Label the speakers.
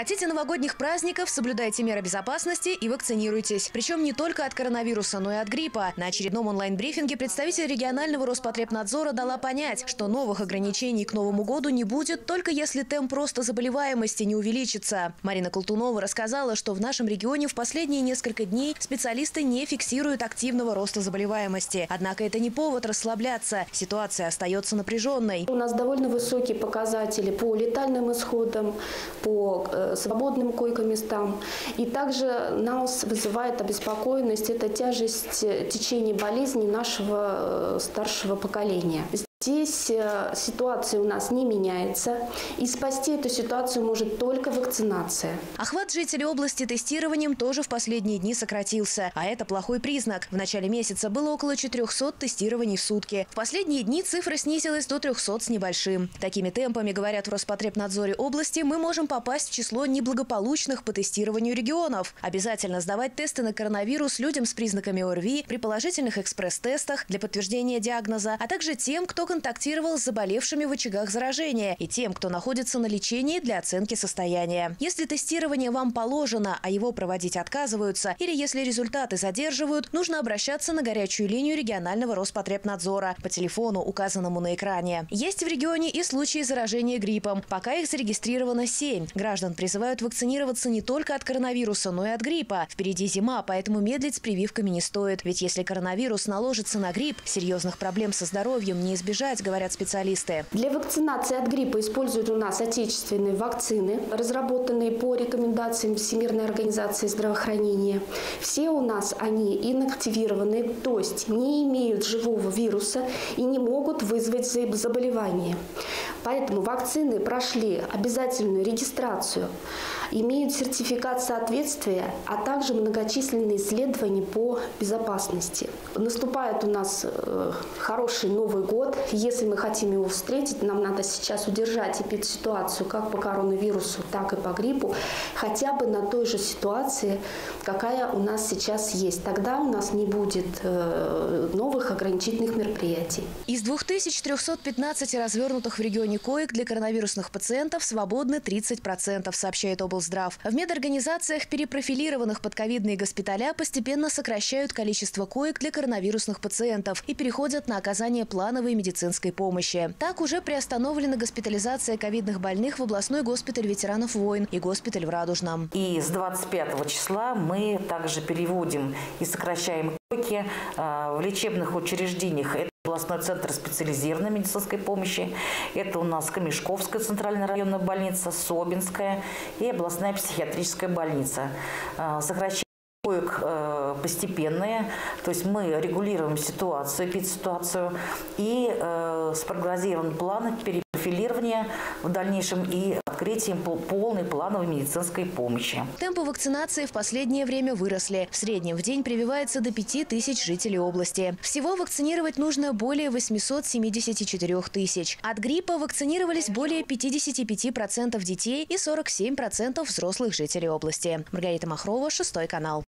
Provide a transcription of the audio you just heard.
Speaker 1: Хотите новогодних праздников, соблюдайте меры безопасности и вакцинируйтесь. Причем не только от коронавируса, но и от гриппа. На очередном онлайн-брифинге представитель регионального Роспотребнадзора дала понять, что новых ограничений к Новому году не будет, только если темп роста заболеваемости не увеличится. Марина Колтунова рассказала, что в нашем регионе в последние несколько дней специалисты не фиксируют активного роста заболеваемости. Однако это не повод расслабляться. Ситуация остается напряженной.
Speaker 2: У нас довольно высокие показатели по летальным исходам, по э, свободным койко-местам. И также нас вызывает обеспокоенность – это тяжесть э, течения болезни нашего э, старшего поколения. Здесь э, ситуация у нас не меняется, и спасти эту ситуацию может только вакцинация.
Speaker 1: Охват жителей области тестированием тоже в последние дни сократился, а это плохой признак. В начале месяца было около 400 тестирований в сутки. В последние дни цифра снизилась до 300 с небольшим. Такими темпами, говорят в Роспотребнадзоре области, мы можем попасть в число неблагополучных по тестированию регионов. Обязательно сдавать тесты на коронавирус людям с признаками ОРВИ при положительных экспресс-тестах для подтверждения диагноза, а также тем, кто контактировал с заболевшими в очагах заражения и тем, кто находится на лечении для оценки состояния. Если тестирование вам положено, а его проводить отказываются, или если результаты задерживают, нужно обращаться на горячую линию регионального Роспотребнадзора по телефону, указанному на экране. Есть в регионе и случаи заражения гриппом. Пока их зарегистрировано 7. Граждан призывают вакцинироваться не только от коронавируса, но и от гриппа. Впереди зима, поэтому медлить с прививками не стоит. Ведь если коронавирус наложится на грипп, серьезных проблем со здоровьем не избежать избежать, говорят специалисты.
Speaker 2: Для вакцинации от гриппа используют у нас отечественные вакцины, разработанные по рекомендациям Всемирной организации здравоохранения. Все у нас они инактивированы, то есть не имеют живого вируса и не могут вызвать заболевание. Поэтому вакцины прошли обязательную регистрацию, имеют сертификат соответствия, а также многочисленные исследования по безопасности. Наступает у нас э, хороший Новый год. Если мы хотим его встретить, нам надо сейчас удержать эпидситуацию как по коронавирусу, так и по гриппу, хотя бы на той же ситуации, какая у нас сейчас есть. Тогда у нас не будет э, новых ограничительных мероприятий.
Speaker 1: Из 2315 развернутых в регионе коек для коронавирусных пациентов свободны 30%, сообщает облздрав. В медорганизациях, перепрофилированных под ковидные госпиталя, постепенно сокращают количество коек для коронавирусных пациентов и переходят на оказание плановой медицинской помощи. Так уже приостановлена госпитализация ковидных больных в областной госпиталь ветеранов войн и госпиталь в Радужном.
Speaker 3: И с 25 числа мы также переводим и сокращаем в лечебных учреждениях областной центр специализированной медицинской помощи. Это у нас Камешковская центральная районная больница, Собинская и областная психиатрическая больница. А, сокращение коек э, постепенные, то есть мы регулируем ситуацию, ситуацию и спрогнозирован план перепрофилирования в дальнейшем и открытием полной плановой медицинской помощи.
Speaker 1: Темпы вакцинации в последнее время выросли. В среднем в день прививается до 5 тысяч жителей области. Всего вакцинировать нужно более 874 тысяч. От гриппа вакцинировались более 55% детей и 47% взрослых жителей области. Маргарита Махрова, Шестой канал.